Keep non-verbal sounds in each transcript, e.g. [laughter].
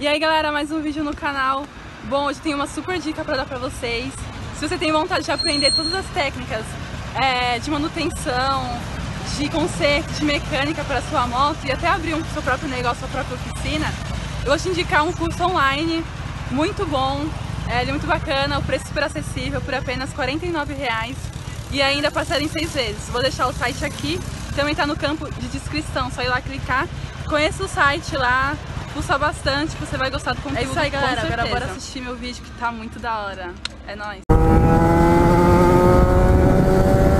E aí galera, mais um vídeo no canal. Bom, hoje tem uma super dica para dar para vocês. Se você tem vontade de aprender todas as técnicas é, de manutenção, de conserto, de mecânica para sua moto e até abrir um seu próprio negócio, sua própria oficina, eu vou te indicar um curso online muito bom, é, ele é muito bacana, o preço super acessível, por apenas R$ 49,00 e ainda passar em seis vezes. Vou deixar o site aqui, também está no campo de descrição, só ir lá clicar. Conheça o site lá, pulsa bastante, você vai gostar do conteúdo. É isso aí, galera. Agora bora assistir meu vídeo que tá muito da hora. É nóis.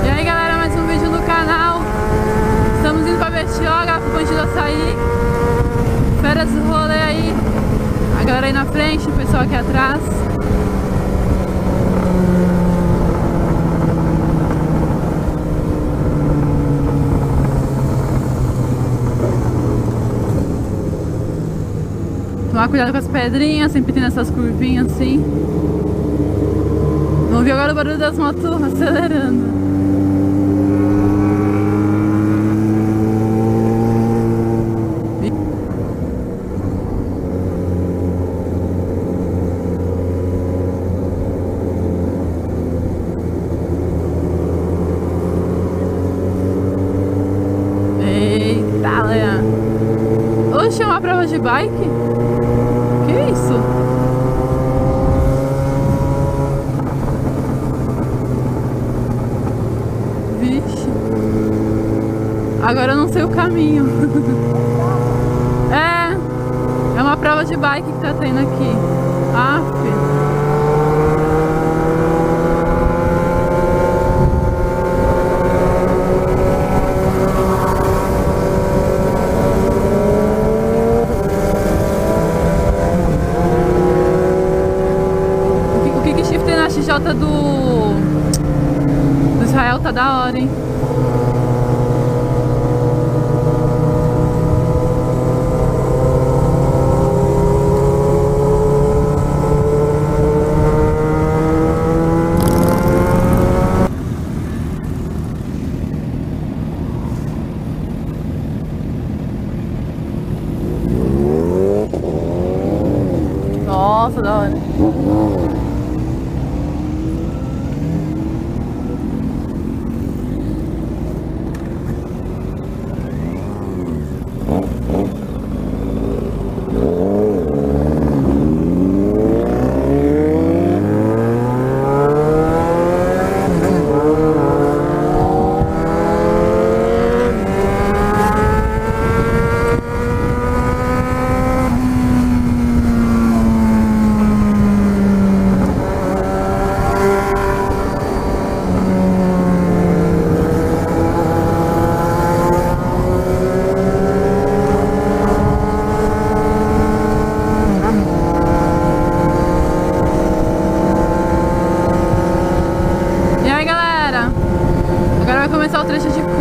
E aí, galera, mais um vídeo no canal. Estamos indo pra Bertioga, pro Bandido Açaí. Férias do rolê aí. A galera aí na frente, o pessoal aqui atrás. Tomar cuidado com as pedrinhas, sempre tem essas curvinhas assim. Vamos ver agora o barulho das motos [laughs] acelerando. Eita, Leia. Oxe, é uma prova de bike? isso? Vixe. Agora eu não sei o caminho. [laughs] é. É uma prova de bike que tá tendo aqui. Aff. XJ do, do Israel tá da hora, hein? Nossa, da hora. 谢谢。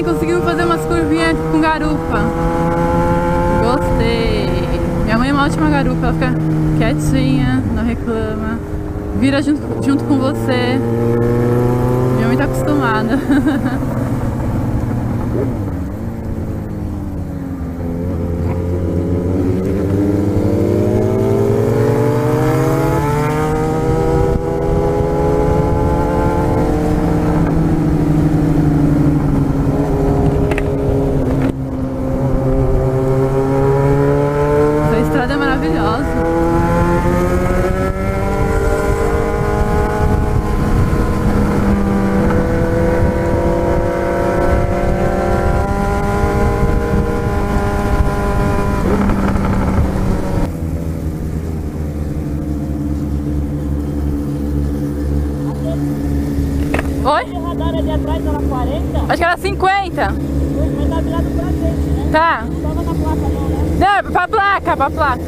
Conseguimos fazer umas curvinhas com garupa. Gostei. Minha mãe é uma ótima garupa, ela fica quietinha, não reclama. Vira junto, junto com você. Minha mãe tá acostumada. [laughs] Oi? radar ali atrás era 40? Acho que era 50. Mas tá virado pra gente, né? Tá. Não tava na placa não, né? Não, pra placa, pra placa.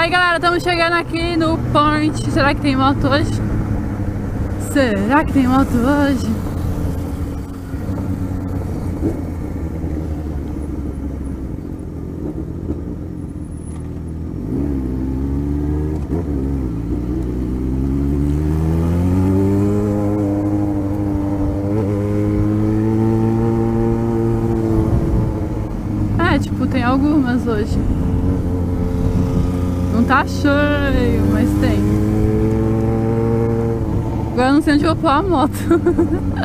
Aí galera, estamos chegando aqui no Point. Será que tem moto hoje? Será que tem moto hoje? É, tipo, tem algumas hoje. Tá cheio, mas tem. Agora eu não sei onde vou pôr a moto.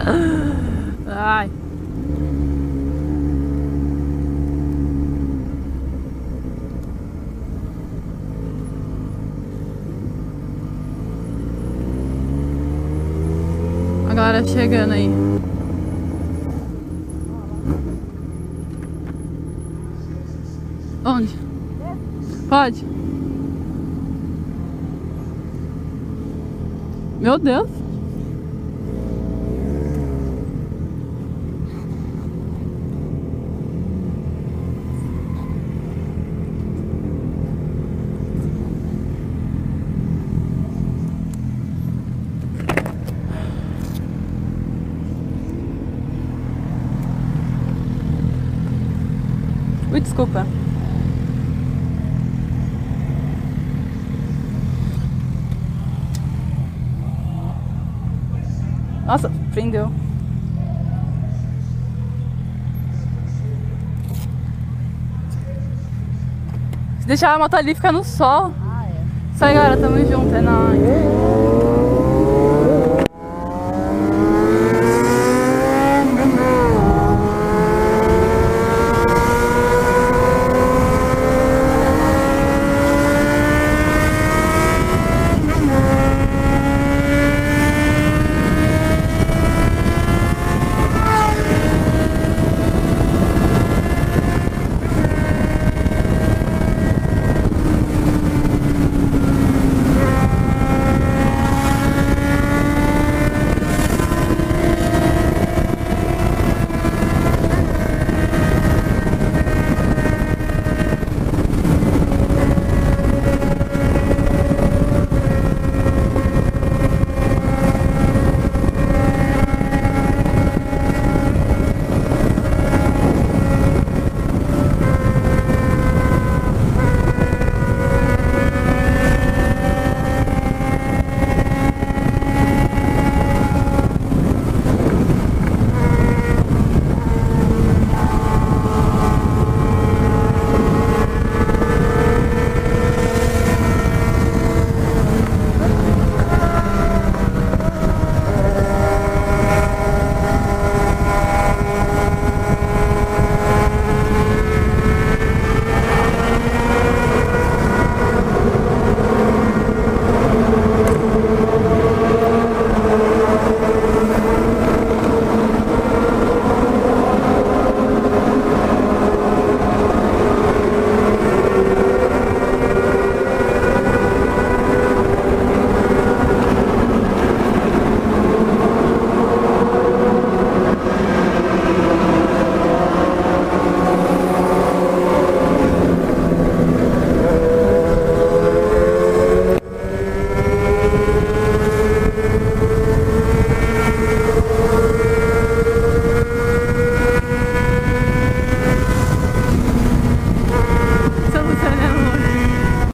[laughs] Ai. A galera chegando aí. Onde? Pode? Meu Deus. Desculpa. Nossa, prendeu. Se deixar a moto ali, fica no sol. Ah, é. Aí, galera, tamo junto, é nóis.